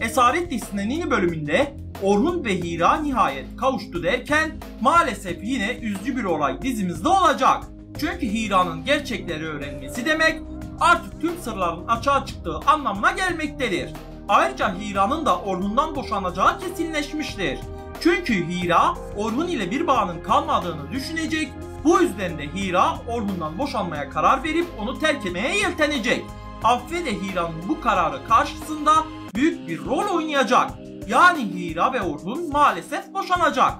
Esaret dizisinin yeni bölümünde Orhun ve Hira nihayet kavuştu derken maalesef yine üzücü bir olay dizimizde olacak. Çünkü Hira'nın gerçekleri öğrenmesi demek artık tüm sırların açığa çıktığı anlamına gelmektedir. Ayrıca Hira'nın da Orhun'dan boşanacağı kesinleşmiştir. Çünkü Hira Orhun ile bir bağının kalmadığını düşünecek. Bu yüzden de Hira Orhun'dan boşanmaya karar verip onu terk etmeye yeltenecek. Affe de Hira'nın bu kararı karşısında büyük bir rol oynayacak. Yani Hira ve Orhun maalesef boşanacak.